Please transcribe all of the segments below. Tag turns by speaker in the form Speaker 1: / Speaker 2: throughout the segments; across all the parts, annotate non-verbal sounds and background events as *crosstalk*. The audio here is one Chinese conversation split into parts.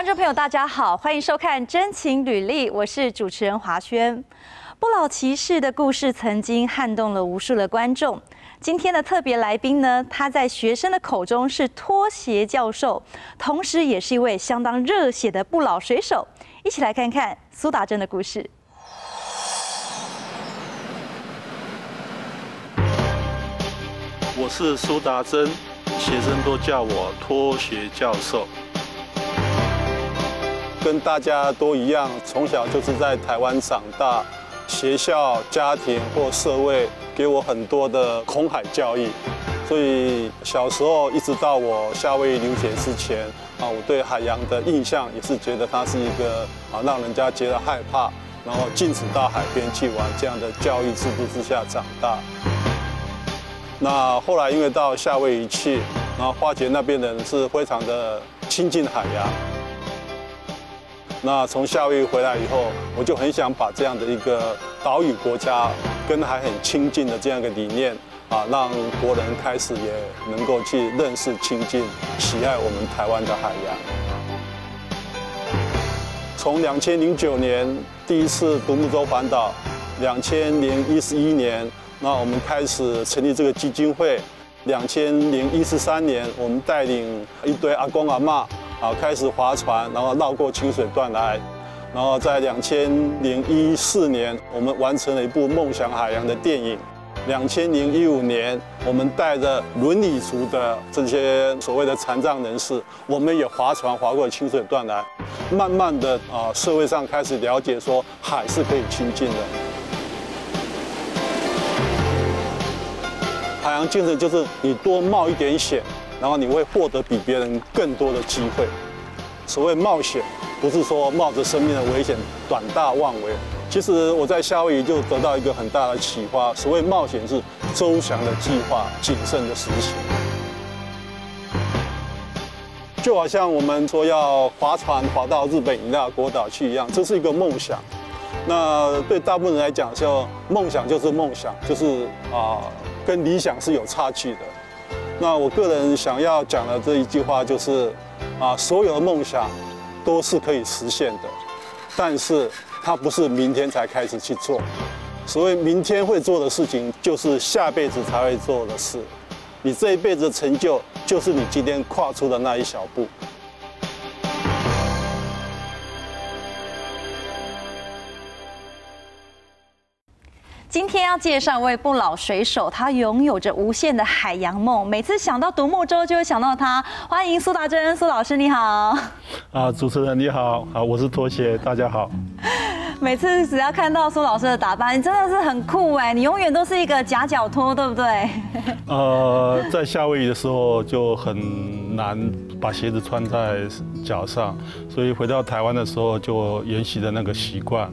Speaker 1: 观众朋友，大家好，欢迎收看《真情履历》，我是主持人华轩。不老骑士的故事曾经撼动了无数的观众。今天的特别来宾呢，他在学生的口中是拖鞋教授，同时也是一位相当热血的不老水手。一起来看看苏达珍的故事。
Speaker 2: 我是苏达珍，学生都叫我拖鞋教授。跟大家都一样，从小就是在台湾长大，学校、家庭或社会给我很多的空海教育，所以小时候一直到我夏威夷留学之前，啊，我对海洋的印象也是觉得它是一个啊，让人家觉得害怕，然后禁止到海边去玩这样的教育制度之下长大。那后来因为到夏威夷去，然后发觉那边人是非常的亲近海洋。那从夏威夷回来以后，我就很想把这样的一个岛屿国家跟海很亲近的这样一个理念啊，让国人开始也能够去认识、亲近、喜爱我们台湾的海洋。从两千零九年第一次独木舟环岛，两千零一十一年，那我们开始成立这个基金会，两千零一十三年，我们带领一堆阿公阿妈。啊，开始划船，然后绕过清水断来，然后在两千零一四年，我们完成了一部《梦想海洋》的电影。两千零一五年，我们带着轮椅族的这些所谓的残障人士，我们也划船划过清水断来。慢慢的啊，社会上开始了解说，海是可以亲近的。海洋精神就是你多冒一点险。然后你会获得比别人更多的机会。所谓冒险，不是说冒着生命的危险短大妄为。其实我在夏威夷就得到一个很大的启发。所谓冒险是周详的计划、谨慎的实行。就好像我们说要划船划到日本饮料国岛去一样，这是一个梦想。那对大部分人来讲，叫梦想就是梦想，就是啊，跟理想是有差距的。那我个人想要讲的这一句话就是，啊，所有的梦想都是可以实现的，但是它不是明天才开始去做。所谓明天会做的事情，就是下辈子才会做的事。你这一辈子的成就，就是你今天跨出的那一小步。
Speaker 1: 今天要介绍一位不老水手，他拥有着无限的海洋梦。每次想到独木舟，就会想到他。欢迎苏达珍苏老师，你好。
Speaker 2: 啊，主持人你好，好，我是拖鞋，大家好。
Speaker 1: 每次只要看到苏老师的打扮，你真的是很酷哎！你永远都是一个夹脚拖，对不对？*laughs*
Speaker 2: 呃，在夏威夷的时候就很难把鞋子穿在脚上，所以回到台湾的时候就沿袭的那个习惯。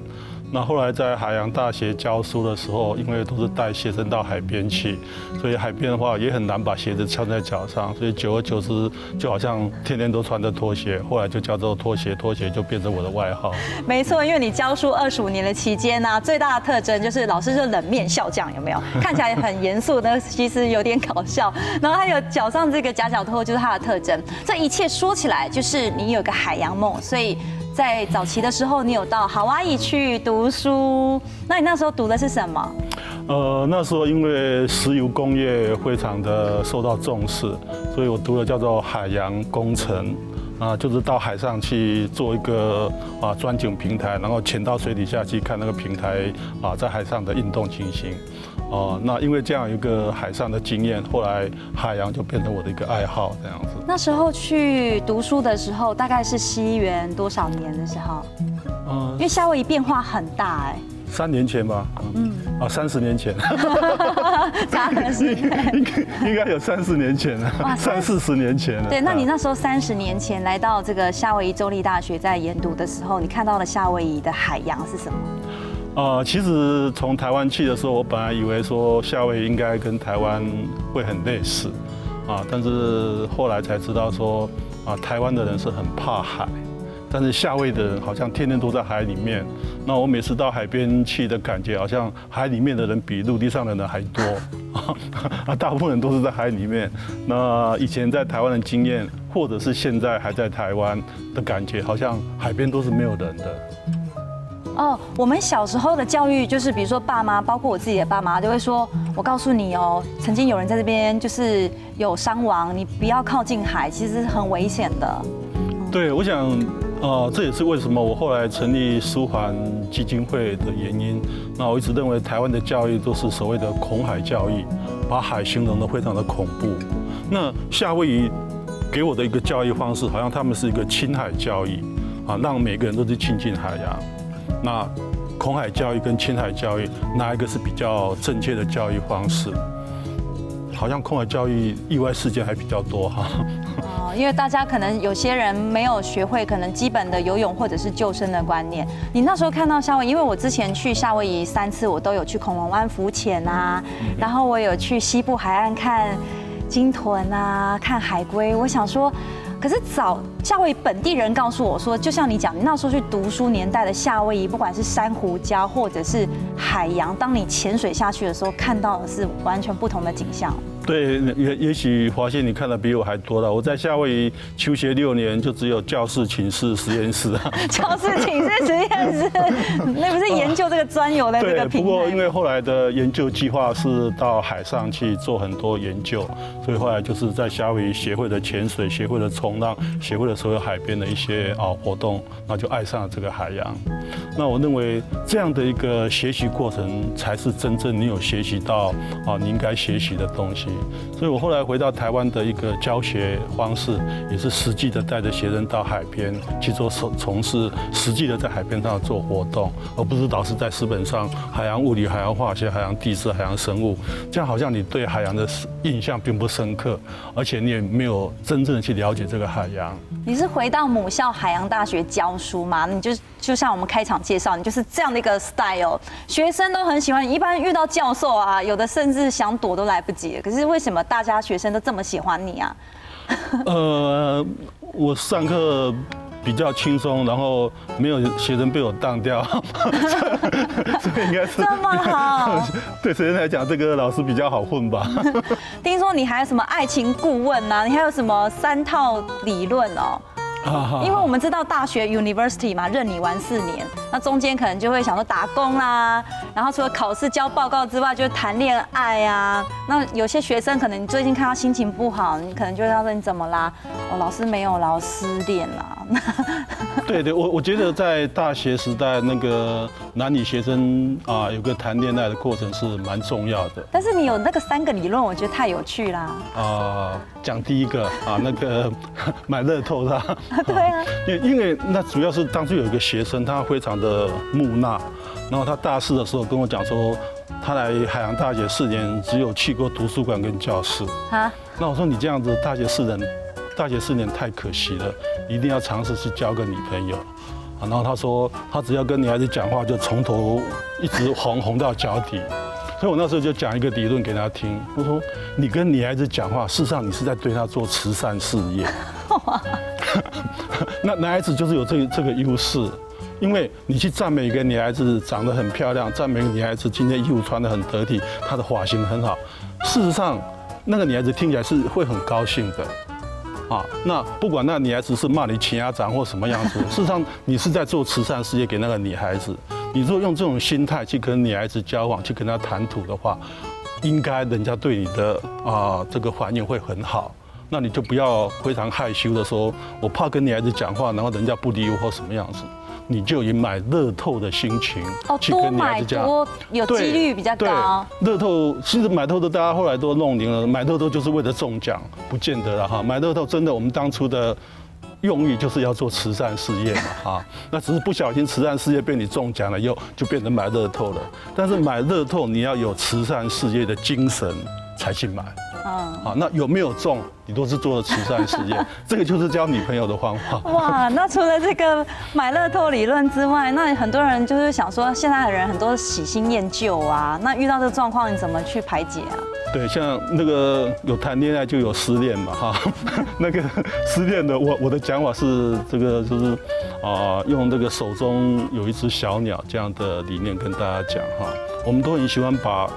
Speaker 2: 那后来在海洋大学教书的时候，因为都是带学生到海边去，所以海边的话也很难把鞋子穿在脚上，所以久而久之就好像天天都穿着拖鞋，后来就叫做拖鞋，拖鞋就变成我的外号。
Speaker 1: 没错，因为你教书二十五年的期间呢，最大的特征就是老师是冷面笑匠，有没有？看起来很严肃，但其实有点搞笑。然后还有脚上这个夹脚拖就是它的特征。这一切说起来就是你有个海洋梦，所以。在早期的时候，你有到夏威夷去读书，那你那时候读的是什么？
Speaker 2: 呃，那时候因为石油工业非常的受到重视，所以我读的叫做海洋工程，啊，就是到海上去做一个啊钻井平台，然后潜到水底下去看那个平台啊在海上的运动情形。哦，那因为这样一个海上的经验，后来海洋就变成我的一个爱好，这样子。
Speaker 1: 那时候去读书的时候，大概是西元多少年的时候？嗯，因为夏威夷变化很大哎。
Speaker 2: 三年前吧。嗯。啊，三十年前。*laughs*
Speaker 1: 差了十年。
Speaker 2: 应该应该有三十年前了。三四十年前了。
Speaker 1: 对，那你那时候三十年前来到这个夏威夷州立大学在研读的时候，你看到了夏威夷的海洋是什么？
Speaker 2: 呃，其实从台湾去的时候，我本来以为说夏威夷应该跟台湾会很类似，啊，但是后来才知道说，啊，台湾的人是很怕海，但是夏威夷的人好像天天都在海里面。那我每次到海边去的感觉，好像海里面的人比陆地上的人还多 *laughs* 啊，大部分人都是在海里面。那以前在台湾的经验，或者是现在还在台湾的感觉，好像海边都是没有人的。
Speaker 1: 哦，我们小时候的教育就是，比如说爸妈，包括我自己的爸妈，就会说：“我告诉你哦，曾经有人在这边就是有伤亡，你不要靠近海，其实是很危险的。”
Speaker 2: 对，我想，呃，这也是为什么我后来成立舒缓基金会的原因。那我一直认为台湾的教育都是所谓的恐海教育，把海形容的非常的恐怖。那夏威夷给我的一个教育方式，好像他们是一个亲海教育，啊，让每个人都是亲近海洋。那恐海教育跟青海教育哪一个是比较正确的教育方式？好像恐海教育意外事件还比较多哈。*laughs*
Speaker 1: 哦，因为大家可能有些人没有学会可能基本的游泳或者是救生的观念。你那时候看到夏威夷，因为我之前去夏威夷三次，我都有去恐龙湾浮潜啊，然后我有去西部海岸看鲸豚啊，看海龟。我想说。可是早夏威夷本地人告诉我说，就像你讲，你那时候去读书年代的夏威夷，不管是珊瑚礁或者是海洋，当你潜水下去的时候，看到的是完全不同的景象。
Speaker 2: 对，也也许华信你看的比我还多了。我在夏威夷求学六年，就只有教室、寝室、实验室啊。*laughs*
Speaker 1: 教室、寝室、实验室，*laughs* 那不是研究这个专有的那个
Speaker 2: 不过因为后来的研究计划是到海上去做很多研究，所以后来就是在夏威夷协会的潜水、协会的冲浪、协会的所有海边的一些啊活动，那就爱上了这个海洋。那我认为这样的一个学习过程，才是真正你有学习到啊你应该学习的东西。所以我后来回到台湾的一个教学方式，也是实际的带着学生到海边去做从从事实际的在海边上做活动，而不是老是在书本上海洋物理、海洋化学、海洋地质、海洋生物，这样好像你对海洋的印象并不深刻，而且你也没有真正的去了解这个海洋。
Speaker 1: 你是回到母校海洋大学教书吗？你就就像我们开场介绍，你就是这样的一个 style，学生都很喜欢。一般遇到教授啊，有的甚至想躲都来不及。可是为什么大家学生都这么喜欢你啊？
Speaker 2: 呃，我上课比较轻松，然后没有学生被我当掉，*laughs*
Speaker 1: 所以应该是这么好。*laughs*
Speaker 2: 对学生来讲，这个老师比较好混吧。*laughs*
Speaker 1: 听说你还有什么爱情顾问呢？你还有什么三套理论哦？因为我们知道大学 university 嘛，任你玩四年，那中间可能就会想说打工啦，然后除了考试交报告之外，就是谈恋爱啊。那有些学生可能你最近看他心情不好，你可能就要说你怎么啦？哦，老师没有啦，失恋啦。*laughs*
Speaker 2: 对对，我我觉得在大学时代那个男女学生啊，有个谈恋爱的过程是蛮重要的。
Speaker 1: 但是你有那个三个理论，我觉得太有趣啦。啊，
Speaker 2: 讲第一个啊，那个 *laughs* 买乐透的。*laughs*
Speaker 1: 对啊，
Speaker 2: 因因为那主要是当初有一个学生，他非常的木讷，然后他大四的时候跟我讲说，他来海洋大学四年，只有去过图书馆跟教室。啊，那我说你这样子大学四年，大学四年太可惜了，一定要尝试去交个女朋友。啊，然后他说他只要跟女孩子讲话，就从头一直红红到脚底。所以我那时候就讲一个理论给他听，我说你跟女孩子讲话，事实上你是在对她做慈善事业。*laughs* *laughs* 那男孩子就是有这这个优势，因为你去赞美一个女孩子长得很漂亮，赞美一个女孩子今天衣服穿得很得体，她的发型很好。事实上，那个女孩子听起来是会很高兴的。啊，那不管那女孩子是骂你亲家长或什么样子，*laughs* 事实上你是在做慈善事业给那个女孩子。你如果用这种心态去跟女孩子交往，去跟她谈吐的话，应该人家对你的啊这个反应会很好。那你就不要非常害羞的说，我怕跟女孩子讲话，然后人家不理我或什么样子，你就以买乐透的心情
Speaker 1: 去跟你孩子讲，有几率比较高。
Speaker 2: 乐透其实买乐透，大家后来都弄灵了，买乐透就是为了中奖，不见得了哈。买乐透真的，我们当初的用意就是要做慈善事业嘛哈。*laughs* 那只是不小心慈善事业被你中奖了，又就变成买乐透了。但是买乐透你要有慈善事业的精神才去买。嗯，好，那有没有中？你都是做了慈善事业，*laughs* 这个就是交女朋友的方法。
Speaker 1: 哇，那除了这个买乐透理论之外，那很多人就是想说，现在的人很多喜新厌旧啊，那遇到这个状况，你怎么去排解啊？
Speaker 2: 对，像那个有谈恋爱就有失恋嘛，哈，*laughs* 那个失恋的，我我的讲法是这个就是，啊，用这个手中有一只小鸟这样的理念跟大家讲哈，我们都很喜欢把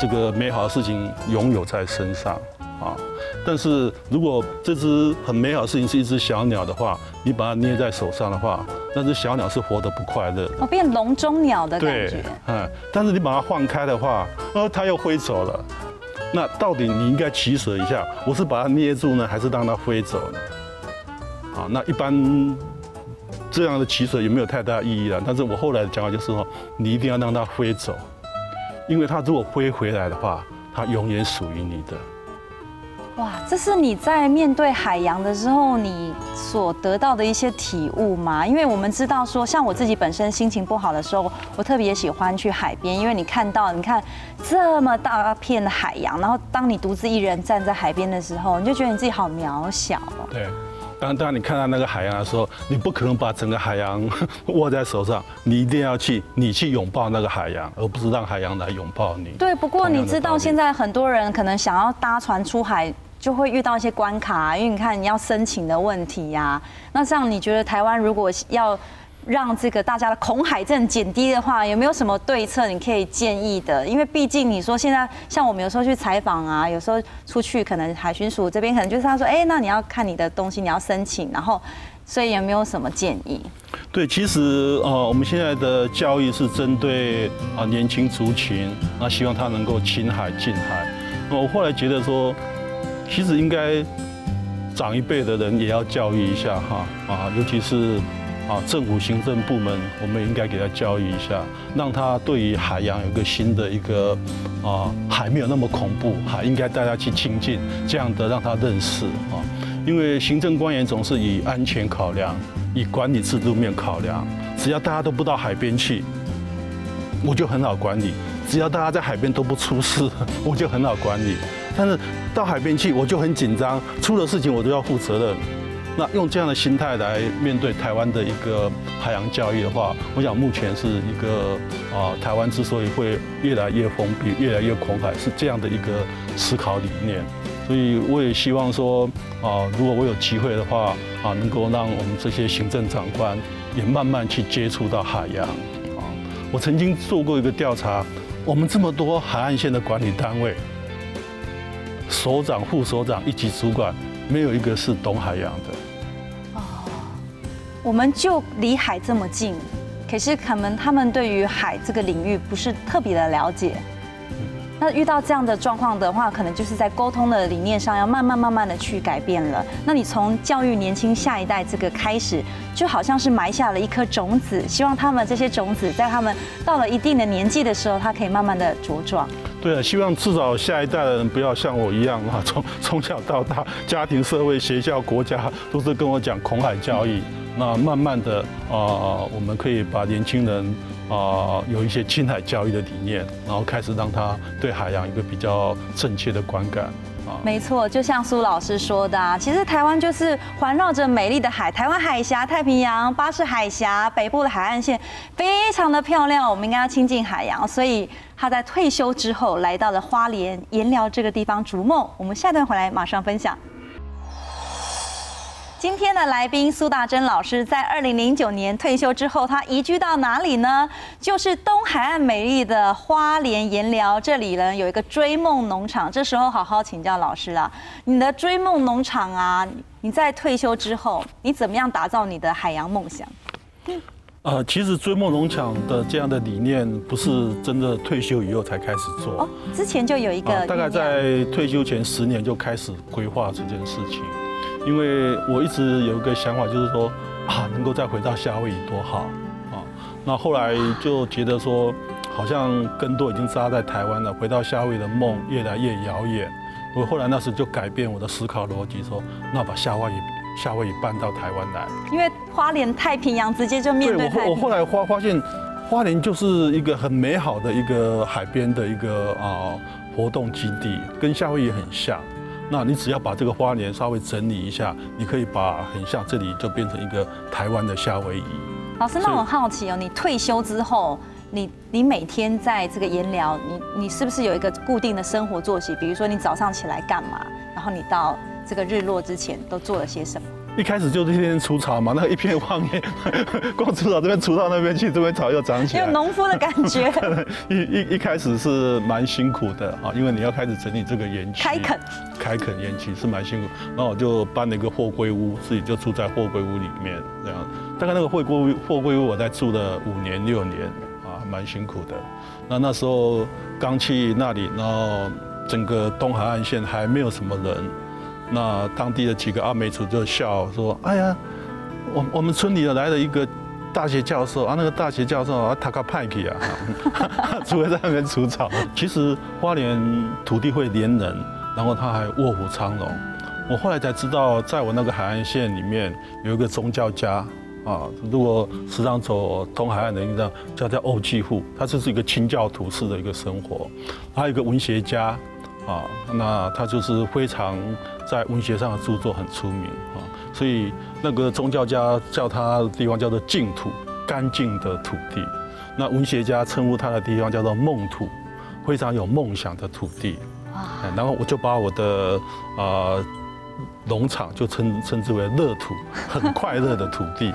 Speaker 2: 这个美好的事情拥有在身上啊。但是如果这只很美好的事情是一只小鸟的话，你把它捏在手上的话，那只小鸟是活得不快乐的。
Speaker 1: 哦，变笼中鸟的感觉。
Speaker 2: 嗯，但是你把它放开的话，呃，它又飞走了。那到底你应该取舍一下，我是把它捏住呢，还是让它飞走呢？啊，那一般。这样的取舍也没有太大意义了？但是我后来的讲法就是说，你一定要让它飞走，因为它如果飞回来的话，它永远属于你的。
Speaker 1: 哇，这是你在面对海洋的时候，你所得到的一些体悟吗？因为我们知道说，像我自己本身心情不好的时候，我特别喜欢去海边，因为你看到，你看这么大片的海洋，然后当你独自一人站在海边的时候，你就觉得你自己好渺小哦。
Speaker 2: 对。当当你看到那个海洋的时候，你不可能把整个海洋 *laughs* 握在手上，你一定要去，你去拥抱那个海洋，而不是让海洋来拥抱你。
Speaker 1: 对，不过你知道现在很多人可能想要搭船出海，就会遇到一些关卡，因为你看你要申请的问题呀。那这样你觉得台湾如果要？让这个大家的恐海症减低的话，有没有什么对策你可以建议的？因为毕竟你说现在像我们有时候去采访啊，有时候出去可能海巡署这边可能就是他说，哎，那你要看你的东西，你要申请，然后所以有没有什么建议？
Speaker 2: 对，其实呃，我们现在的教育是针对啊年轻族群，那希望他能够亲海近海。那我后来觉得说，其实应该长一辈的人也要教育一下哈啊，尤其是。啊，政府行政部门，我们应该给他教育一下，让他对于海洋有个新的一个啊，海没有那么恐怖，海应该大家去亲近，这样的让他认识啊。因为行政官员总是以安全考量，以管理制度面考量，只要大家都不到海边去，我就很好管理；只要大家在海边都不出事，我就很好管理。但是到海边去，我就很紧张，出了事情我都要负责任。那用这样的心态来面对台湾的一个海洋教育的话，我想目前是一个啊，台湾之所以会越来越封闭、越来越恐海，是这样的一个思考理念。所以我也希望说啊，如果我有机会的话啊，能够让我们这些行政长官也慢慢去接触到海洋啊。我曾经做过一个调查，我们这么多海岸线的管理单位，首长、副首长一级主管。没有一个是懂海洋的。
Speaker 1: 我们就离海这么近，可是可能他们对于海这个领域不是特别的了解。那遇到这样的状况的话，可能就是在沟通的理念上要慢慢慢慢的去改变了。那你从教育年轻下一代这个开始，就好像是埋下了一颗种子，希望他们这些种子在他们到了一定的年纪的时候，它可以慢慢的茁壮。
Speaker 2: 对啊，希望至少下一代的人不要像我一样啊，从 *laughs* 从小到大，家庭、社会、学校、国家都是跟我讲恐海教育。那慢慢的啊，我们可以把年轻人啊有一些亲海教育的理念，然后开始让他对海洋一个比较正确的观感。
Speaker 1: 没错，就像苏老师说的啊，其实台湾就是环绕着美丽的海，台湾海峡、太平洋、巴士海峡、北部的海岸线，非常的漂亮。我们应该要亲近海洋，所以他在退休之后来到了花莲盐寮这个地方逐梦。我们下段回来马上分享。今天的来宾苏大珍老师在二零零九年退休之后，他移居到哪里呢？就是东海岸美丽的花莲盐寮，这里呢有一个追梦农场。这时候好好请教老师了，你的追梦农场啊，你在退休之后，你怎么样打造你的海洋梦想？
Speaker 2: 呃，其实追梦农场的这样的理念，不是真的退休以后才开始做，哦，
Speaker 1: 之前就有一个，
Speaker 2: 大概在退休前十年就开始规划这件事情。因为我一直有一个想法，就是说啊，能够再回到夏威夷多好啊！那后来就觉得说，好像根多已经扎在台湾了，回到夏威夷的梦越来越遥远。我后来那时就改变我的思考逻辑，说那把夏威夷夏威夷搬到台湾来。
Speaker 1: 因为花莲太平洋直接就面对
Speaker 2: 对，我我后来发发现，花莲就是一个很美好的一个海边的一个啊活动基地，跟夏威夷很像。那你只要把这个花莲稍微整理一下，你可以把很像这里就变成一个台湾的夏威夷。
Speaker 1: 老师，那我好奇哦，你退休之后，你你每天在这个研聊，你你是不是有一个固定的生活作息？比如说你早上起来干嘛，然后你到这个日落之前都做了些什么？
Speaker 2: 一开始就是天天除草嘛，那一片荒野，*laughs* 光除草这边除到那边去，这边草又长起来。
Speaker 1: 有农夫的感觉。*laughs*
Speaker 2: 一一一开始是蛮辛苦的啊，因为你要开始整理这个园区。
Speaker 1: 开垦。
Speaker 2: 开垦园区是蛮辛苦，然后我就搬了一个货柜屋，自己就住在货柜屋里面这样。大概那个货柜屋货柜屋我在住了五年六年啊，蛮辛苦的。那那时候刚去那里，然后整个东海岸线还没有什么人。那当地的几个阿美族就笑说：“哎呀，我我们村里的来了一个大学教授啊，那个大学教授啊，他个派去啊，*laughs* 除了在那边除草。其实花莲土地会连人，然后他还卧虎藏龙。我后来才知道，在我那个海岸线里面有一个宗教家啊，如果时常走东海岸的一个叫叫欧继户，他就是一个清教徒式的一个生活。还有一个文学家。”啊，那他就是非常在文学上的著作很出名啊，所以那个宗教家叫他的地方叫做净土，干净的土地。那文学家称呼他的地方叫做梦土，非常有梦想的土地。然后我就把我的啊。农场就称称之为乐土，*laughs* 很快乐的土地。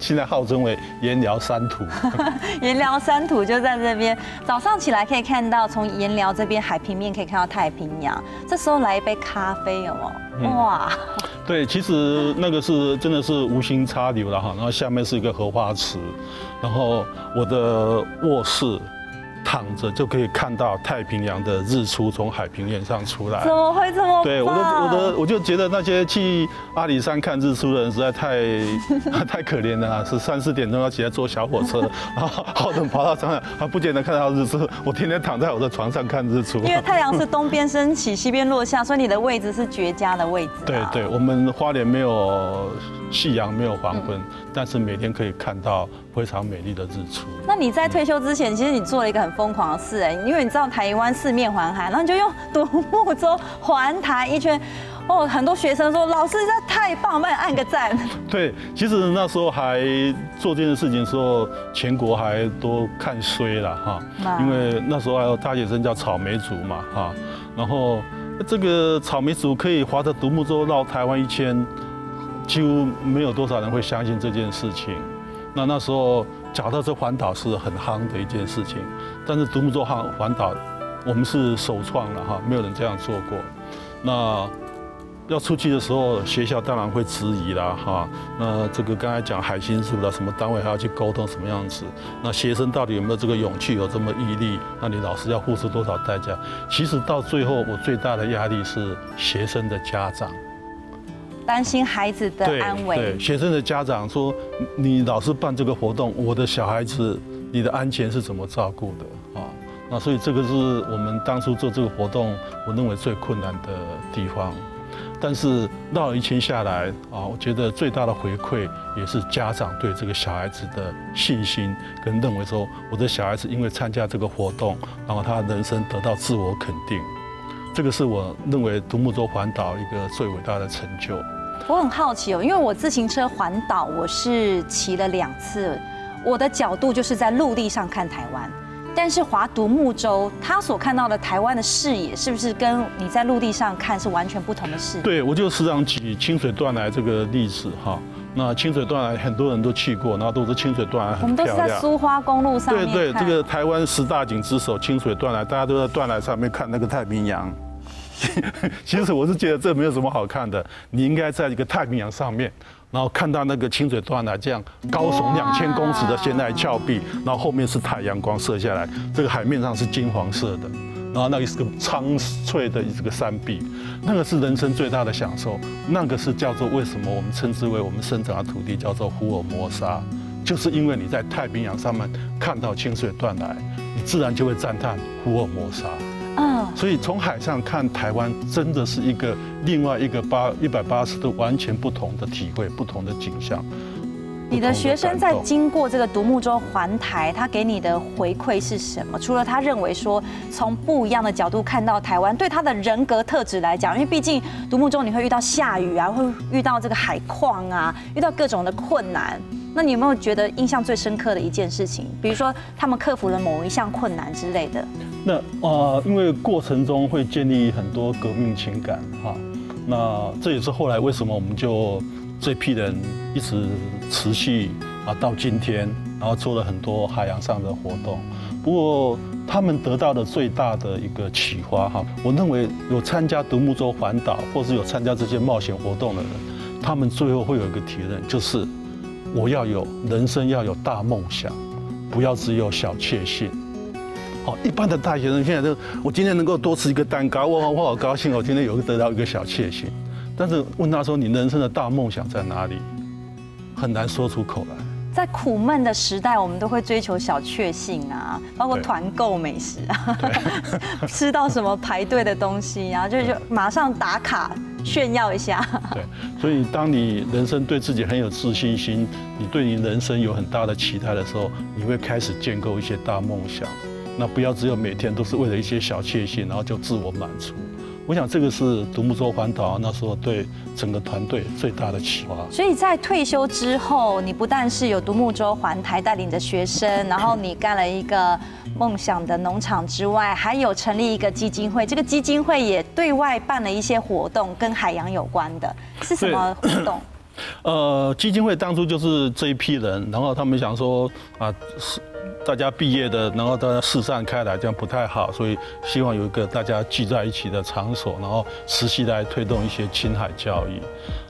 Speaker 2: 现在号称为盐寮山土。*laughs*
Speaker 1: 盐寮山土就在这边。早上起来可以看到，从盐寮这边海平面可以看到太平洋。这时候来一杯咖啡，有吗？哇！
Speaker 2: 对，其实那个是真的是无心插柳了哈。然后下面是一个荷花池，然后我的卧室。躺着就可以看到太平洋的日出从海平面上出来。
Speaker 1: 怎么会这么
Speaker 2: 对，我都我都我就觉得那些去阿里山看日出的人实在太 *laughs* 太可怜了，是三四点钟要起来坐小火车，*laughs* 然后好等爬到山上，还不见得看到日出。我天天躺在我的床上看日出。
Speaker 1: 因为太阳是东边升起，西边落下，所以你的位置是绝佳的位置。
Speaker 2: 对对，我们花莲没有夕阳，没有黄昏，但是每天可以看到。非常美丽的日出。
Speaker 1: 那你在退休之前，其实你做了一个很疯狂的事哎，因为你知道台湾四面环海，然后你就用独木舟环台一圈。哦，很多学生说老师这太棒，帮你按个赞。*laughs*
Speaker 2: 对，其实那时候还做这件事情的时候，全国还都看衰了哈，因为那时候还有大学生叫草莓族嘛哈，然后这个草莓族可以划着独木舟绕台湾一圈，几乎没有多少人会相信这件事情。那那时候脚踏车环岛是很夯的一件事情，但是独木舟环环岛，我们是首创了哈，没有人这样做过。那要出去的时候，学校当然会质疑啦哈。那这个刚才讲海星树了，什么单位还要去沟通什么样子？那学生到底有没有这个勇气，有这么毅力？那你老师要付出多少代价？其实到最后，我最大的压力是学生的家长。
Speaker 1: 担心孩子的安危。
Speaker 2: 对学生的家长说：“你老是办这个活动，我的小孩子，你的安全是怎么照顾的？”啊，那所以这个是我们当初做这个活动，我认为最困难的地方。但是绕了一圈下来啊，我觉得最大的回馈也是家长对这个小孩子的信心，跟认为说我的小孩子因为参加这个活动，然后他人生得到自我肯定。这个是我认为独木舟环岛一个最伟大的成就。
Speaker 1: 我很好奇哦，因为我自行车环岛，我是骑了两次，我的角度就是在陆地上看台湾，但是划独木舟，他所看到的台湾的视野，是不是跟你在陆地上看是完全不同的视野？
Speaker 2: 对，我就时常举清水断崖这个例子哈。那清水断崖很多人都去过，然后都是清水断崖很漂亮。
Speaker 1: 我们都是在苏花公路上
Speaker 2: 对对，这个台湾十大景之首清水断崖，大家都在断崖上面看那个太平洋。*laughs* 其实我是觉得这没有什么好看的，你应该在一个太平洋上面，然后看到那个清水断崖这样高耸两千公尺的现代峭壁，然后后面是太阳光射下来，这个海面上是金黄色的，然后那个是个苍翠的这个山壁，那个是人生最大的享受，那个是叫做为什么我们称之为我们生长的土地叫做福尔摩沙，就是因为你在太平洋上面看到清水断崖，你自然就会赞叹福尔摩沙。嗯，所以从海上看台湾，真的是一个另外一个八一百八十度完全不同的体会，不同的景象。
Speaker 1: 你的学生在经过这个独木舟环台，他给你的回馈是什么？除了他认为说从不一样的角度看到台湾，对他的人格特质来讲，因为毕竟独木舟你会遇到下雨啊，会遇到这个海况啊，遇到各种的困难。那你有没有觉得印象最深刻的一件事情？比如说他们克服了某一项困难之类的。
Speaker 2: 那啊，因为过程中会建立很多革命情感哈。那这也是后来为什么我们就这批人一直持续啊到今天，然后做了很多海洋上的活动。不过他们得到的最大的一个启发哈，我认为有参加独木舟环岛或是有参加这些冒险活动的人，他们最后会有一个体认，就是我要有人生要有大梦想，不要只有小确幸。好，一般的大学生现在都，我今天能够多吃一个蛋糕，我我好高兴，我今天有得到一个小确幸。但是问他说，你人生的大梦想在哪里？很难说出口来。
Speaker 1: 在苦闷的时代，我们都会追求小确幸啊，包括团购美食啊，*laughs* 吃到什么排队的东西啊，就就马上打卡炫耀一下。
Speaker 2: 对，所以当你人生对自己很有自信心，你对你人生有很大的期待的时候，你会开始建构一些大梦想。那不要只有每天都是为了一些小确幸，然后就自我满足。我想这个是独木舟环岛那时候对整个团队最大的启发。
Speaker 1: 所以在退休之后，你不但是有独木舟环台带领着学生，然后你干了一个梦想的农场之外，还有成立一个基金会。这个基金会也对外办了一些活动，跟海洋有关的，是什么活动？*coughs*
Speaker 2: 呃，基金会当初就是这一批人，然后他们想说啊是。大家毕业的，然后大家四散开来，这样不太好，所以希望有一个大家聚在一起的场所，然后持续来推动一些青海教育。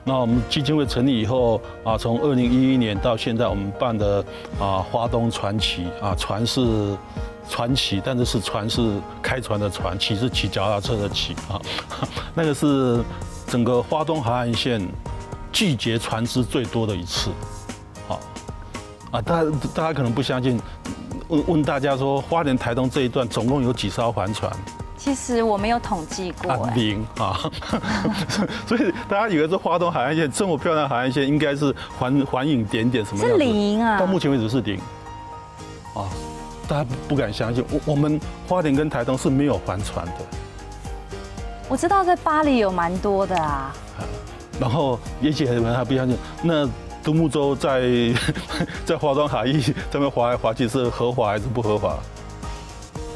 Speaker 2: 那我们基金会成立以后啊，从二零一一年到现在，我们办的啊花东传奇啊，船是传奇，但是是船是开船的船，骑是骑脚踏车的骑啊，*laughs* 那个是整个花东海岸线季节船只最多的一次，啊，大家大家可能不相信。问问大家说，花莲台东这一段总共有几艘帆船？
Speaker 1: 其实我没有统计过，
Speaker 2: 零啊。*laughs* 所以大家以为这花东海岸线这么漂亮海岸线，应该是环环影点点什么？
Speaker 1: 是零啊。
Speaker 2: 到目前为止是零。啊，大家不敢相信，我我们花莲跟台东是没有帆船的。
Speaker 1: 我知道在巴黎有蛮多的啊。
Speaker 2: 然后也许很多人还不相信，那。独木舟在在花东海域这边划来划去是合法还是不合法？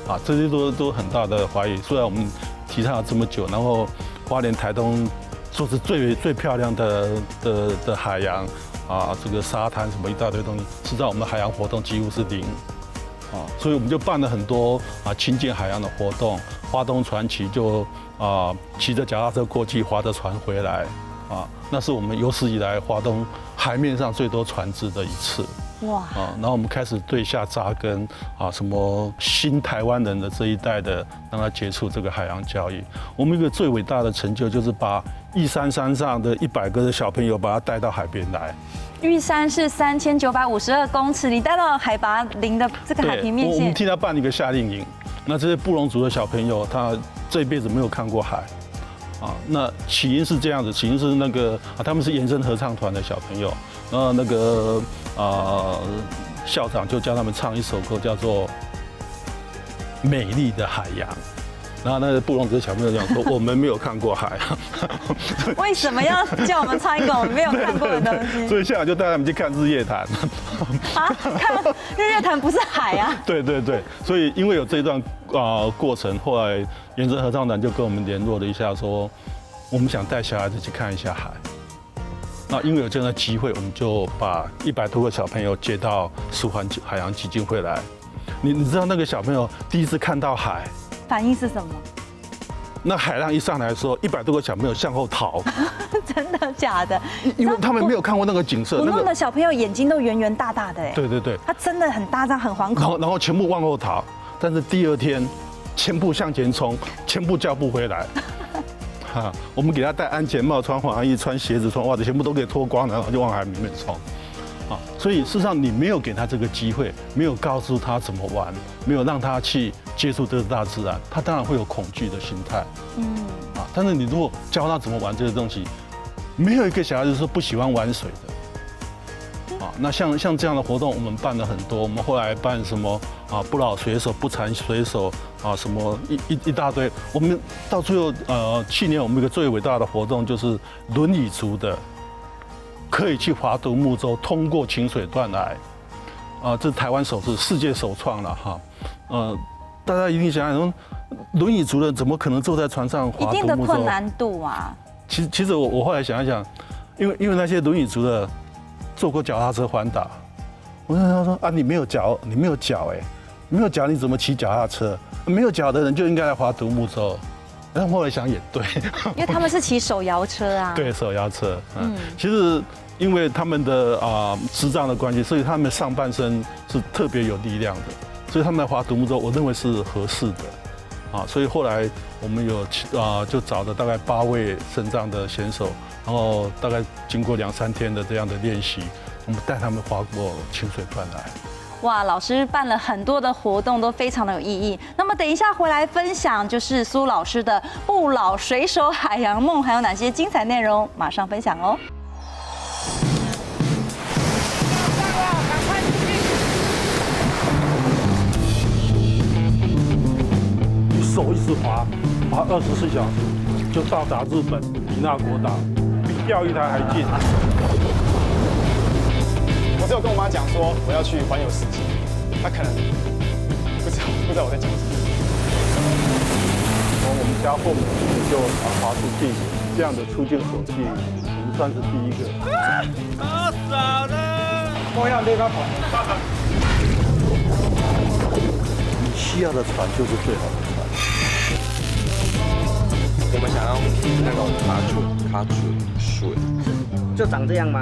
Speaker 2: 啊，这些都都很大的怀疑。虽然我们提倡了这么久，然后花莲台东说是最最漂亮的的的海洋啊，这个沙滩什么一大堆东西，实际上我们的海洋活动几乎是零啊，所以我们就办了很多啊亲近海洋的活动。花东传奇就啊骑着脚踏车过去，划着船回来。啊，那是我们有史以来华东海面上最多船只的一次。哇！啊，然后我们开始对下扎根啊，什么新台湾人的这一代的，让他接触这个海洋教育。我们一个最伟大的成就就是把玉山山上的一百个的小朋友，把他带到海边来。
Speaker 1: 玉山是三千九百五十二公尺，你带到海拔零的这个海平面线。
Speaker 2: 我们替他办了一个夏令营。那这些布隆族的小朋友，他这一辈子没有看过海。啊，那起因是这样子，起因是那个啊，他们是延伸合唱团的小朋友，然后那个啊校长就教他们唱一首歌，叫做《美丽的海洋》。然后那个布隆族小朋友讲说，*laughs* 我们没有看过海，*laughs*
Speaker 1: 为什么要叫我们唱一个我们没有看过的东西？*laughs*
Speaker 2: 所以校长就带他们去看日月潭。
Speaker 1: 啊，看日月潭不是海啊？
Speaker 2: 对对对，所以因为有这一段啊过程，后来原生合唱团就跟我们联络了一下，说我们想带小孩子去看一下海。那因为有这样的机会，我们就把一百多个小朋友接到舒环海洋基金会来。你你知道那个小朋友第一次看到海？
Speaker 1: 反应是什么？
Speaker 2: 那海浪一上来的时候，一百多个小朋友向后逃。*laughs*
Speaker 1: 真的假的？
Speaker 2: 因为他们没有看过那个景色。
Speaker 1: 我弄的小朋友眼睛都圆圆大大的，哎。
Speaker 2: 对对对。
Speaker 1: 他真的很大张，很惶恐。
Speaker 2: 然后，然后全部往后逃。但是第二天，全部向前冲，全部叫不回来。*laughs* 哈，我们给他戴安全帽，穿防衣，穿鞋子，穿袜子，全部都给脱光了，然后就往海里面冲。啊，所以事实上你没有给他这个机会，没有告诉他怎么玩，没有让他去接触这个大自然，他当然会有恐惧的心态。嗯，啊，但是你如果教他怎么玩这个东西，没有一个小孩子是不喜欢玩水的。啊，那像像这样的活动，我们办了很多。我们后来办什么啊？不老水手、不残水手啊，什么一一一大堆。我们到最后，呃，去年我们一个最伟大的活动就是轮椅族的。可以去划独木舟，通过清水断崖，啊，这是台湾首次，世界首创了哈，呃，大家一定想想，轮椅族的怎么可能坐在船上划独木舟？
Speaker 1: 一定的困难度啊。
Speaker 2: 其实，其实我我后来想一想，因为因为那些轮椅族的坐过脚踏车环岛，我跟他说啊，你没有脚，你没有脚哎，没有脚你怎么骑脚踏车？没有脚的人就应该来划独木舟。但后来想也对，
Speaker 1: 因为他们是骑手摇车啊。*laughs*
Speaker 2: 对，手摇车。嗯，其实因为他们的啊智障的关系，所以他们上半身是特别有力量的，所以他们来划独木舟，我认为是合适的。啊，所以后来我们有啊，就找了大概八位肾脏的选手，然后大概经过两三天的这样的练习，我们带他们划过清水断来。
Speaker 1: 哇，老师办了很多的活动，都非常的有意义。那么等一下回来分享，就是苏老师的不老水手海洋梦，还有哪些精彩内容？马上分享哦。
Speaker 2: 手一次滑，滑二十四小时就到达日本伊那国岛，比钓鱼台还近。
Speaker 3: 我只有跟我妈讲说我要去环游世界，她可能不知道不知道我在讲什么。
Speaker 2: 从我们家后门就滑出去，这样的出境手续，我们算是第一个。好
Speaker 3: 傻的！我要那个船。
Speaker 2: 你需要的船就是最好的。
Speaker 4: 我们想要那种卡住卡住水，
Speaker 5: 就长这样吗？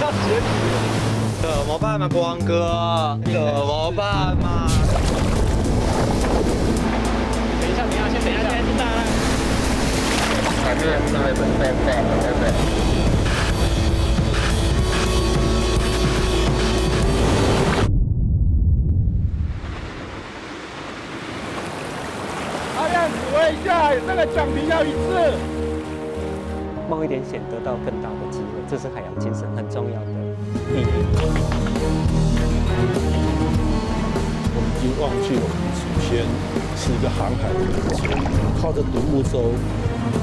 Speaker 3: 要
Speaker 4: 怎么办嘛，光哥？怎么办嘛？
Speaker 3: 等一下，等一下，先等一下，先等一下。
Speaker 4: 反正那边在在在在。
Speaker 2: 一下，那个奖品要一次。
Speaker 5: 冒一点险得到更大的机会，这是海洋精神很重要的意义。
Speaker 2: 我们已经忘记了我们祖先是一个航海的民族，靠着独木舟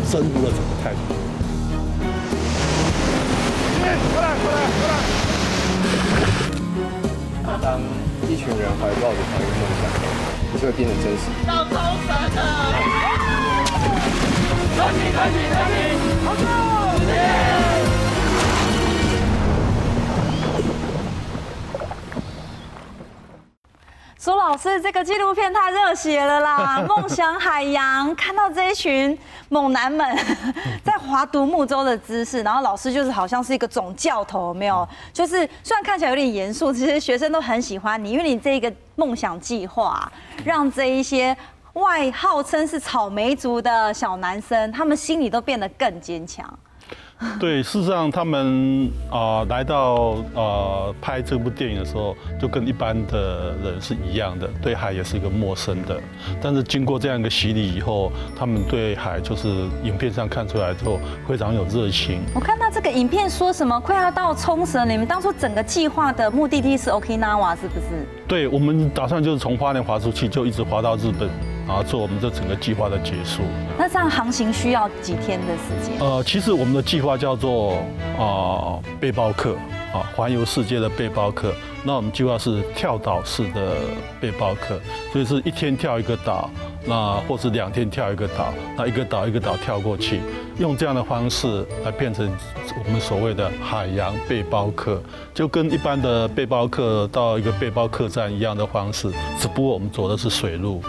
Speaker 2: 征服了整个太平洋。
Speaker 3: 过来，过来，过来！
Speaker 4: 当一群人怀抱着同一个梦想，就会变得真实。
Speaker 3: 要超神了！恭喜恭喜恭喜！好
Speaker 1: 苏老师，这个纪录片太热血了啦！*laughs* 梦想海洋，看到这一群猛男们 *laughs* 在划独木舟的姿势，然后老师就是好像是一个总教头，没有？就是虽然看起来有点严肃，其实学生都很喜欢你，因为你这个梦想计划，让这一些。外号称是草莓族的小男生，他们心里都变得更坚强。*laughs*
Speaker 2: 对，事实上他们啊来到呃拍这部电影的时候，就跟一般的人是一样的，对海也是一个陌生的。但是经过这样一个洗礼以后，他们对海就是影片上看出来之后非常有热情。
Speaker 1: 我看到这个影片说什么快要到冲绳，你们当初整个计划的目的地是 Okinawa 是不是？
Speaker 2: 对，我们打算就是从花莲滑出去，就一直滑到日本。然后做我们这整个计划的结束。
Speaker 1: 那这样航行需要几天的时间？
Speaker 2: 呃，其实我们的计划叫做啊背包客啊环游世界的背包客。那我们计划是跳岛式的背包客，所以是一天跳一个岛，那或是两天跳一个岛，那一个岛一个岛跳过去，用这样的方式来变成我们所谓的海洋背包客，就跟一般的背包客到一个背包客栈一样的方式，只不过我们走的是水路。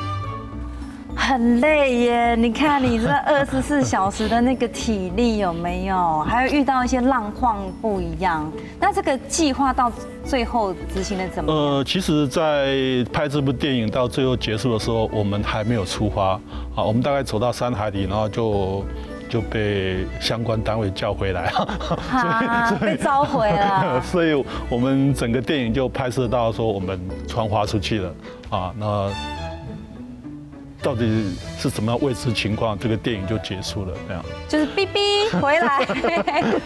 Speaker 1: 很累耶，你看你这二十四小时的那个体力有没有？还有遇到一些浪况不一样。那这个计划到最后执行的怎么？呃，
Speaker 2: 其实，在拍这部电影到最后结束的时候，我们还没有出发啊。我们大概走到山海里，然后就就被相关单位叫回来，
Speaker 1: 被召回了。*laughs* *laughs*
Speaker 2: 所以我们整个电影就拍摄到说我们船划出去了啊，那。到底是怎么样未知情况，这个电影就结束了，这样。
Speaker 1: 就是哔哔回来，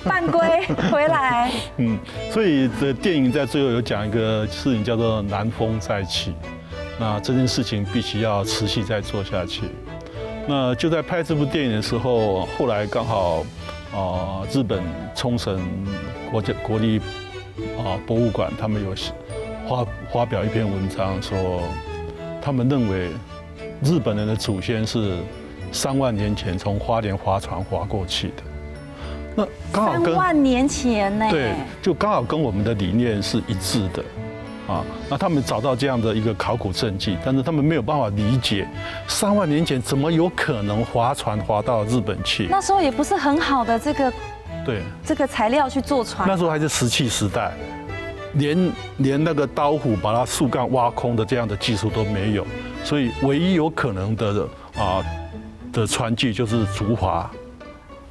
Speaker 1: 犯规回来。嗯，
Speaker 2: 所以这电影在最后有讲一个事情，叫做南风再起。那这件事情必须要持续再做下去。那就在拍这部电影的时候，后来刚好啊，日本冲绳国家国立啊博物馆，他们有发发表一篇文章，说他们认为。日本人的祖先是三万年前从花莲划船划过去的，那刚好
Speaker 1: 三
Speaker 2: 跟
Speaker 1: 万年前呢？
Speaker 2: 对，就刚好跟我们的理念是一致的。啊，那他们找到这样的一个考古证据，但是他们没有办法理解，三万年前怎么有可能划船划到日本去？
Speaker 1: 那时候也不是很好的这个
Speaker 2: 对，
Speaker 1: 这个材料去做船
Speaker 2: 那。时候还是石器时代，连连那个刀斧把它树干挖空的这样的技术都没有，所以唯一有可能的啊的船具就是竹筏。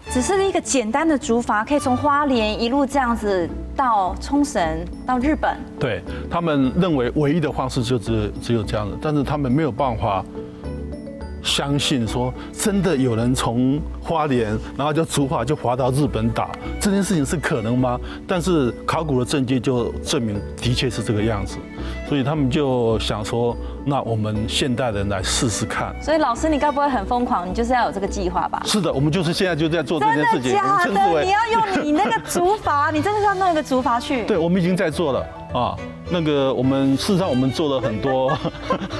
Speaker 1: 只是一个简单的竹筏，可以从花莲一路这样子到冲绳，到日本。
Speaker 2: 对他们认为唯一的方式就只只有这样子，但是他们没有办法相信说真的有人从花莲，然后就竹筏就划到日本岛，这件事情是可能吗？但是考古的证据就证明的确是这个样子，所以他们就想说，那我们现代人来试试看。
Speaker 1: 所以老师，你该不会很疯狂？你就是要有这个计划吧？
Speaker 2: 是的，我们就是现在就在做这
Speaker 1: 真
Speaker 2: 件事情，
Speaker 1: 的假的？你要用你那个竹筏，你真的是要弄一个竹筏去？*laughs*
Speaker 2: 对，我们已经在做了啊。那个我们事实上我们做了很多，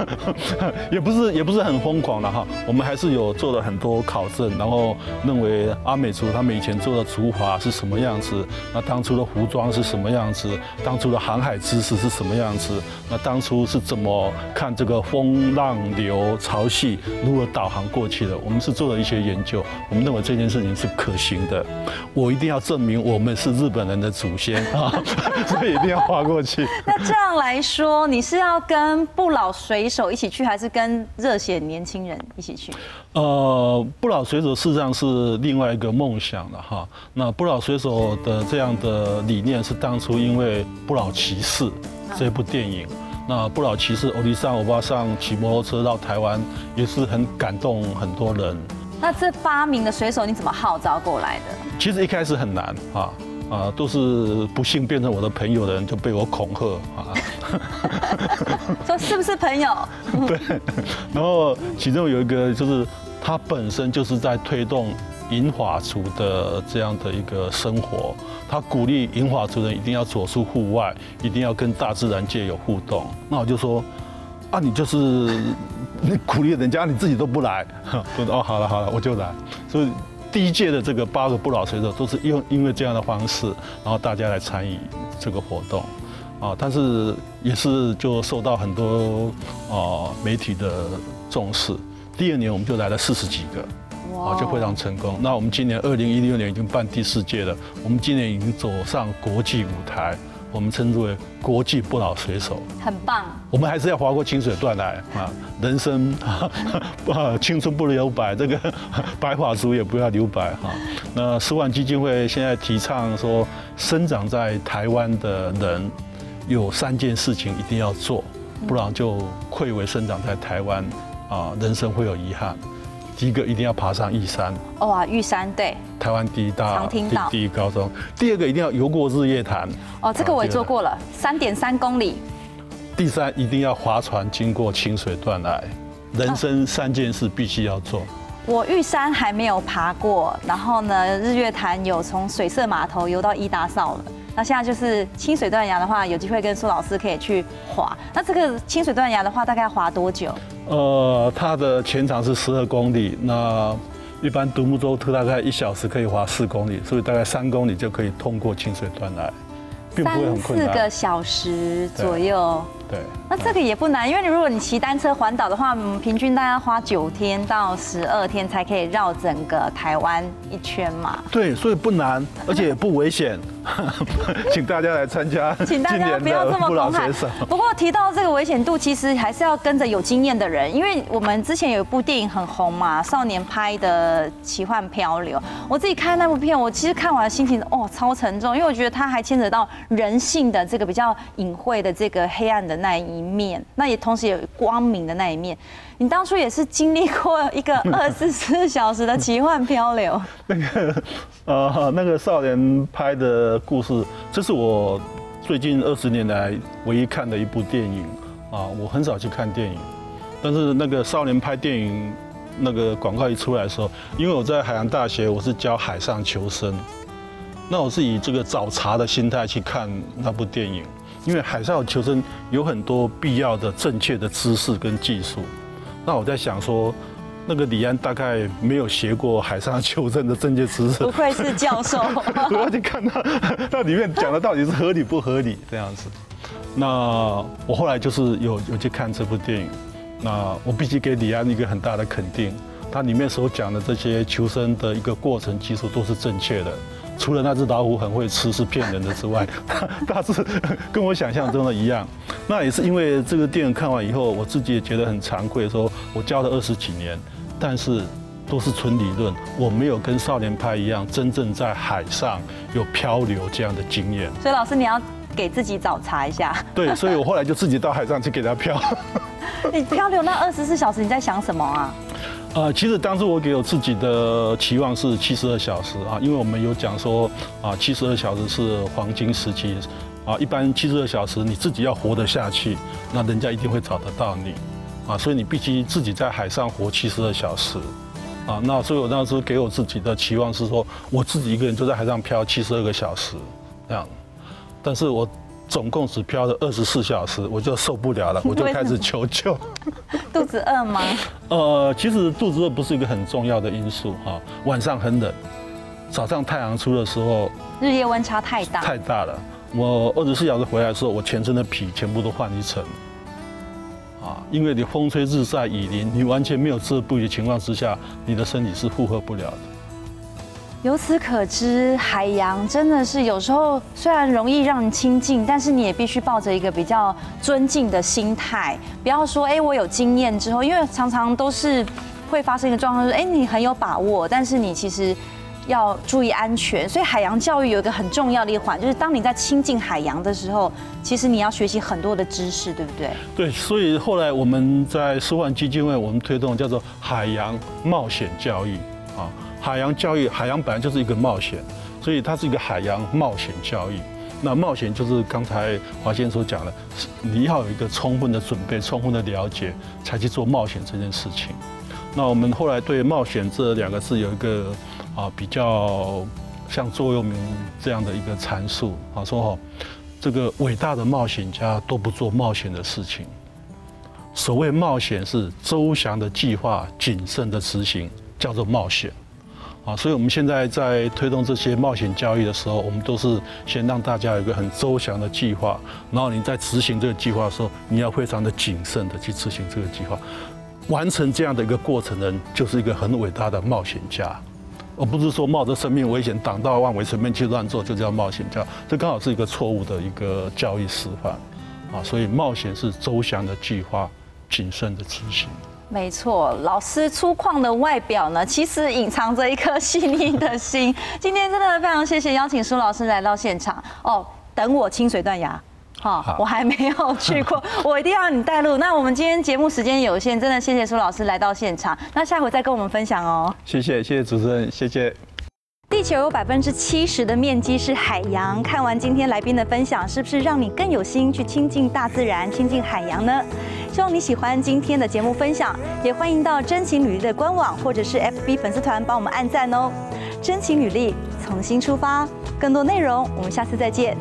Speaker 2: *laughs* 也不是也不是很疯狂了哈。我们还是有做了很多考证，然后认为阿美族他们以前做的竹筏是什么样子，那当初的服装是什么样子，当初的航海知识是什么样子，那当初是怎么看这个风浪流潮汐如何导航过去的，我们是做了一些研究，我们认为这件事情是可行的。我一定要证明我们是日本人的祖先啊，*laughs* 所以一定要划过去。
Speaker 1: 那这样来说，你是要跟不老水手一起去，还是跟热血年轻人一起去？
Speaker 2: 呃，不老水手事实上是另外一个梦想了哈。那不老水手的这样的理念是当初因为《不老骑士》这部电影，那不老骑士欧迪桑欧巴桑骑摩托车到台湾，也是很感动很多人。
Speaker 1: 那这八名的水手你怎么号召过来的？
Speaker 2: 其实一开始很难啊。啊，都是不幸变成我的朋友的人就被我恐吓啊，*laughs*
Speaker 1: 说是不是朋友？*laughs*
Speaker 2: 对，然后其中有一个就是他本身就是在推动银发族的这样的一个生活，他鼓励银发族人一定要走出户外，一定要跟大自然界有互动。那我就说，啊，你就是你鼓励人家，你自己都不来，*laughs* 哦，好了好了，我就来。所以第一届的这个八个不老水手都是用因为这样的方式，然后大家来参与这个活动。啊，但是也是就受到很多啊媒体的重视。第二年我们就来了四十几个，啊，就非常成功。那我们今年二零一六年已经办第四届了，我们今年已经走上国际舞台，我们称之为国际不老水手。
Speaker 1: 很棒。
Speaker 2: 我们还是要划过清水断来啊，人生 *laughs* 啊青春不留白，这个白发族也不要留白哈。那十万基金会现在提倡说，生长在台湾的人。有三件事情一定要做，不然就愧为生长在台湾啊，人生会有遗憾。第一个一定要爬上玉山，
Speaker 1: 哇，玉山对，
Speaker 2: 台湾第一大，
Speaker 1: 常听到
Speaker 2: 第一高中。第二个一定要游过日月潭，
Speaker 1: 哦，这个我也做过了，三点三公里。
Speaker 2: 第三一定要划船经过清水断崖，人生三件事必须要做。
Speaker 1: 我玉山还没有爬过，然后呢，日月潭有从水色码头游到伊达少了。那现在就是清水断崖的话，有机会跟苏老师可以去滑。那这个清水断崖的话，大概要滑多久？
Speaker 2: 呃，它的全长是十二公里，那一般独木舟特大概一小时可以划四公里，所以大概三公里就可以通过清水段来，并不会很困难。
Speaker 1: 四个小时左右。
Speaker 2: 对，
Speaker 1: 那这个也不难，因为你如果你骑单车环岛的话，嗯，平均大概花九天到十二天才可以绕整个台湾一圈嘛。
Speaker 2: 对，所以不难，而且也不危险，*laughs* 请大家来参加。*laughs*
Speaker 1: 请大家不要这么。不过提到这个危险度，其实还是要跟着有经验的人，因为我们之前有一部电影很红嘛，少年拍的《奇幻漂流》，我自己看那部片，我其实看完心情哦超沉重，因为我觉得它还牵扯到人性的这个比较隐晦的这个黑暗的那一面，那也同时有光明的那一面。你当初也是经历过一个 *laughs* 二十四小时的奇幻漂流。*laughs*
Speaker 2: 那个呃，那个少年拍的故事，这是我最近二十年来唯一看的一部电影啊。我很少去看电影，但是那个少年拍电影那个广告一出来的时候，因为我在海洋大学，我是教海上求生，那我是以这个找茬的心态去看那部电影，因为海上求生有很多必要的正确的知识跟技术。那我在想说，那个李安大概没有学过海上求生的正确知识
Speaker 1: 不，愧是教授。*laughs*
Speaker 2: 我要去看他那里面讲的到底是合理不合理这样子。那我后来就是有有去看这部电影，那我必须给李安一个很大的肯定，他里面所讲的这些求生的一个过程技术都是正确的。除了那只老虎很会吃是骗人的之外，*laughs* 大致 *laughs* 跟我想象中的一样。那也是因为这个电影看完以后，我自己也觉得很惭愧，说我教了二十几年，但是都是纯理论，我没有跟少年派一样，真正在海上有漂流这样的经验。
Speaker 1: 所以老师你要给自己找茬一下，
Speaker 2: 对，*laughs* 所以我后来就自己到海上去给他漂。
Speaker 1: 你漂流那二十四小时你在想什么啊？
Speaker 2: 呃，其实当初我给我自己的期望是七十二小时啊，因为我们有讲说啊，七十二小时是黄金时期啊，一般七十二小时你自己要活得下去，那人家一定会找得到你啊，所以你必须自己在海上活七十二小时啊。那所以我当时给我自己的期望是说，我自己一个人就在海上漂七十二个小时这样，但是我总共只漂了二十四小时，我就受不了了，*laughs* 我就开始求救。*laughs*
Speaker 1: 肚子饿吗？*laughs*
Speaker 2: 呃，其实肚子饿不是一个很重要的因素哈。晚上很冷，早上太阳出的时候
Speaker 1: 日夜温差太大。
Speaker 2: 太大了。我二十四小时回来的时候，我全身的皮全部都换一层。啊，因为你风吹日晒雨淋，你完全没有遮蔽的情况之下，你的身体是负荷不了的。
Speaker 1: 由此可知，海洋真的是有时候虽然容易让人亲近，但是你也必须抱着一个比较尊敬的心态，不要说哎我有经验之后，因为常常都是会发生一个状况，就是哎你很有把握，但是你其实要注意安全。所以海洋教育有一个很重要的一环，就是当你在亲近海洋的时候，其实你要学习很多的知识，对不对？
Speaker 2: 对，所以后来我们在舒缓基金会，我们推动叫做海洋冒险教育啊。海洋教育，海洋本来就是一个冒险，所以它是一个海洋冒险教育。那冒险就是刚才华先所讲的，你要有一个充分的准备、充分的了解，才去做冒险这件事情。那我们后来对冒险这两个字有一个啊比较像座右铭这样的一个阐述啊，说哈，这个伟大的冒险家都不做冒险的事情。所谓冒险是周详的计划、谨慎的执行，叫做冒险。啊，所以我们现在在推动这些冒险教育的时候，我们都是先让大家有一个很周详的计划，然后你在执行这个计划的时候，你要非常的谨慎的去执行这个计划。完成这样的一个过程的人，就是一个很伟大的冒险家，而不是说冒着生命危险、挡到万为随便去乱做就叫冒险家。这刚好是一个错误的一个教育示范。啊，所以冒险是周详的计划、谨慎的执行。
Speaker 1: 没错，老师粗犷的外表呢，其实隐藏着一颗细腻的心。今天真的非常谢谢邀请苏老师来到现场哦。等我清水断崖，好，我还没有去过，*laughs* 我一定要让你带路。那我们今天节目时间有限，真的谢谢苏老师来到现场。那下回再跟我们分享哦。
Speaker 2: 谢谢，谢谢主持人，谢谢。
Speaker 1: 地球有百分之七十的面积是海洋。看完今天来宾的分享，是不是让你更有心去亲近大自然、亲近海洋呢？希望你喜欢今天的节目分享，也欢迎到真情履历的官网或者是 FB 粉丝团帮我们按赞哦。真情履历，从新出发，更多内容我们下次再见。